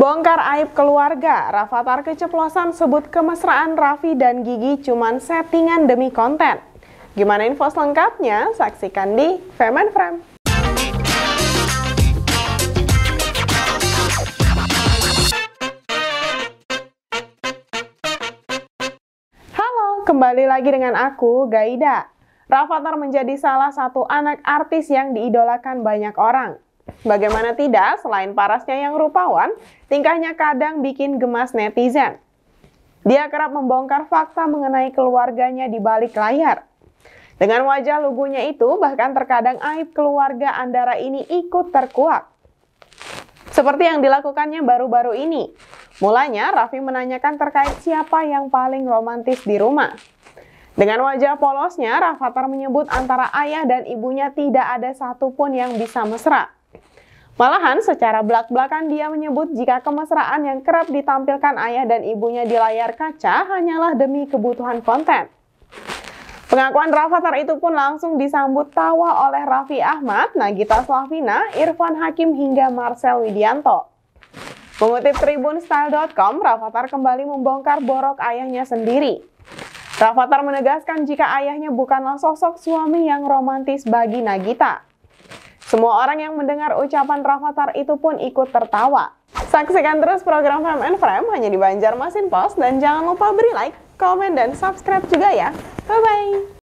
Bongkar aib keluarga, Rafathar keceplosan sebut kemesraan Raffi dan Gigi cuman settingan demi konten. Gimana info selengkapnya? Saksikan di Fame and Frame. Halo, kembali lagi dengan aku, Gaida. Rafathar menjadi salah satu anak artis yang diidolakan banyak orang. Bagaimana tidak, selain parasnya yang rupawan, tingkahnya kadang bikin gemas netizen. Dia kerap membongkar fakta mengenai keluarganya di balik layar. Dengan wajah lugunya itu, bahkan terkadang aib keluarga Andara ini ikut terkuak. Seperti yang dilakukannya baru-baru ini. Mulanya, Raffi menanyakan terkait siapa yang paling romantis di rumah. Dengan wajah polosnya, Rafathar menyebut antara ayah dan ibunya tidak ada satupun yang bisa mesra. Malahan secara belak-belakan dia menyebut jika kemesraan yang kerap ditampilkan ayah dan ibunya di layar kaca hanyalah demi kebutuhan konten. Pengakuan Rafathar itu pun langsung disambut tawa oleh Raffi Ahmad, Nagita Slavina, Irfan Hakim hingga Marcel Widianto. Mengutip tribunstyle.com, Rafathar kembali membongkar borok ayahnya sendiri. Rafathar menegaskan jika ayahnya bukanlah sosok suami yang romantis bagi Nagita. Semua orang yang mendengar ucapan Rafathar itu pun ikut tertawa. Saksikan terus program Fame and Frame hanya di Banjarmasin Post dan jangan lupa beri like, komen, dan subscribe juga ya. Bye-bye!